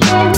watching.